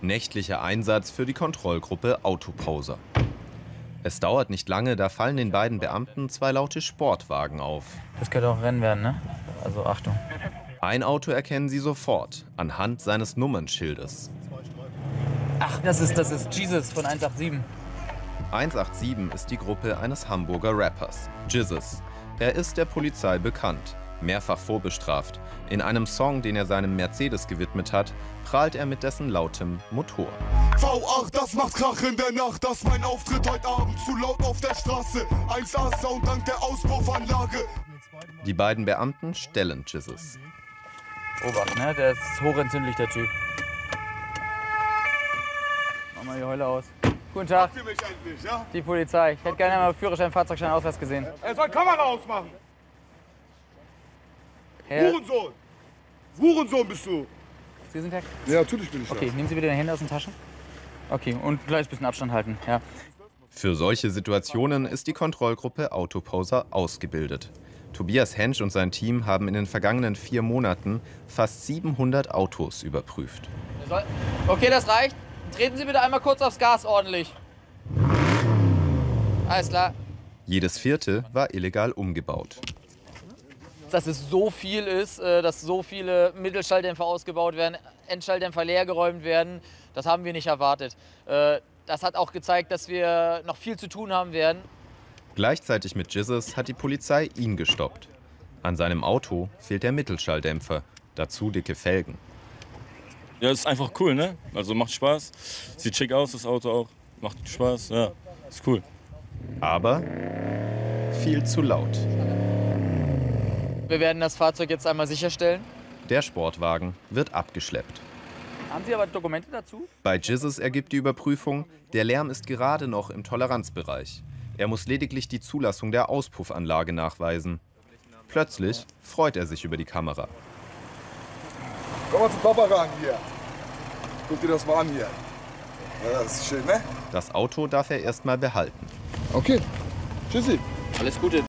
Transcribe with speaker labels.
Speaker 1: Nächtlicher Einsatz für die Kontrollgruppe Autopauser. Es dauert nicht lange, da fallen den beiden Beamten zwei laute Sportwagen auf.
Speaker 2: Das könnte auch Rennen werden, ne? Also Achtung.
Speaker 1: Ein Auto erkennen sie sofort, anhand seines Nummernschildes.
Speaker 2: Ach, das ist, das ist Jesus von 187.
Speaker 1: 187 ist die Gruppe eines Hamburger Rappers, Jizzes. Er ist der Polizei bekannt, mehrfach vorbestraft. In einem Song, den er seinem Mercedes gewidmet hat, prahlt er mit dessen lautem Motor.
Speaker 3: V8, das macht Krach in der Nacht, das mein Auftritt heute Abend zu laut auf der Straße. 1A Sound dank der Auspuffanlage.
Speaker 1: Die beiden Beamten stellen Jizzes.
Speaker 2: Obacht, ne? Der ist hochentzündlich, der Typ. Mach mal die Heule aus. Guten Tag,
Speaker 3: Für mich endlich, ja?
Speaker 2: die Polizei. Ich hätte gerne einmal Führerschein, Fahrzeugschein, Ausweis gesehen.
Speaker 3: Er soll Kamera ausmachen.
Speaker 2: Herr,
Speaker 3: Hurensohn. Hurensohn bist du.
Speaker 2: Sie sind Herr...
Speaker 3: Ja, natürlich bin ich
Speaker 2: Okay, nehmen Sie bitte Ihre Hände aus den Taschen. Okay, und gleich ein bisschen Abstand halten, ja.
Speaker 1: Für solche Situationen ist die Kontrollgruppe Autoposer ausgebildet. Tobias Hensch und sein Team haben in den vergangenen vier Monaten fast 700 Autos überprüft.
Speaker 2: Okay, das reicht. Treten Sie bitte einmal kurz aufs Gas ordentlich. Alles klar.
Speaker 1: Jedes vierte war illegal umgebaut.
Speaker 2: Dass es so viel ist, äh, dass so viele Mittelschalldämpfer ausgebaut werden, Endschalldämpfer leergeräumt werden, das haben wir nicht erwartet. Äh, Das hat auch gezeigt, dass wir noch viel zu tun haben werden.
Speaker 1: Gleichzeitig mit Jizzes hat die Polizei ihn gestoppt. An seinem Auto fehlt der Mittelschalldämpfer, dazu dicke Felgen.
Speaker 4: Ja, ist einfach cool, ne? Also macht Spaß. Sieht schick aus, das Auto auch. Macht Spaß, ja. Ist cool.
Speaker 1: Aber viel zu laut.
Speaker 2: Wir werden das Fahrzeug jetzt einmal sicherstellen.
Speaker 1: Der Sportwagen wird abgeschleppt.
Speaker 2: Haben Sie aber Dokumente dazu?
Speaker 1: Bei Jizzes ergibt die Überprüfung, der Lärm ist gerade noch im Toleranzbereich. Er muss lediglich die Zulassung der Auspuffanlage nachweisen. Plötzlich freut er sich über die Kamera.
Speaker 3: Komm mal zum Papa ran hier. Guck dir das mal an hier. Ja, das ist schön, ne?
Speaker 1: Das Auto darf er erstmal behalten.
Speaker 3: Okay. Tschüssi.
Speaker 2: Alles Gute.